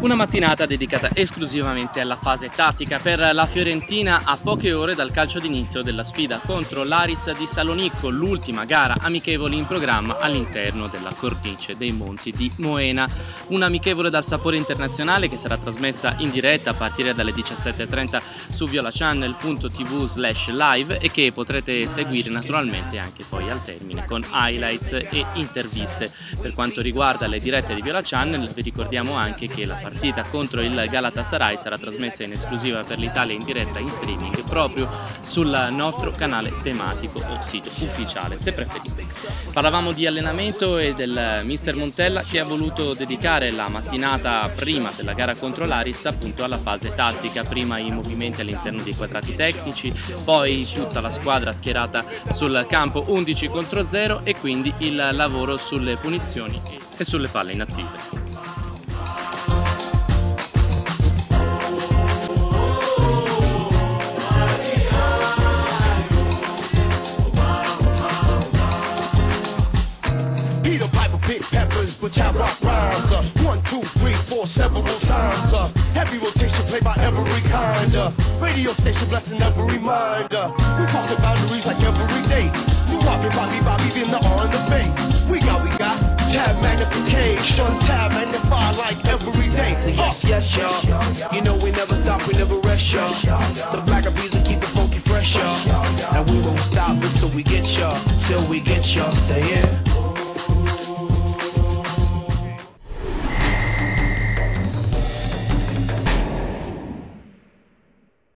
Una mattinata dedicata esclusivamente alla fase tattica per la Fiorentina a poche ore dal calcio d'inizio della sfida contro l'Aris di Salonicco, l'ultima gara amichevole in programma all'interno della cornice dei monti di Moena. Un amichevole dal sapore internazionale che sarà trasmessa in diretta a partire dalle 17.30 su violachannel.tv slash live e che potrete seguire naturalmente anche poi al termine con highlights e interviste. Per quanto riguarda le dirette di Viola Channel vi ricordiamo anche che la partita contro il Galatasaray sarà trasmessa in esclusiva per l'Italia in diretta in streaming proprio sul nostro canale tematico o sito ufficiale se preferite. Parlavamo di allenamento e del mister Montella che ha voluto dedicare la mattinata prima della gara contro l'Aris appunto alla fase tattica, prima i movimenti all'interno dei quadrati tecnici, poi tutta la squadra schierata sul campo 11 contro 0 e quindi il lavoro sulle punizioni e sulle palle inattive. Which I rock rhymes. Uh, one, two, three, four, several times. Uh, heavy rotation played by every kind. Uh, radio station blessing every mind. Uh, we crossing boundaries like every day. You Bobby, Bobby, Bobby, in the on the bay. We got, we got tab magnification, tab magnify like every day. Uh. Yes, yes, y'all. You know we never stop, we never rest, y'all. The black bees will keep it funky fresh, y'all. And we won't stop until we get y'all, till we get y'all. Say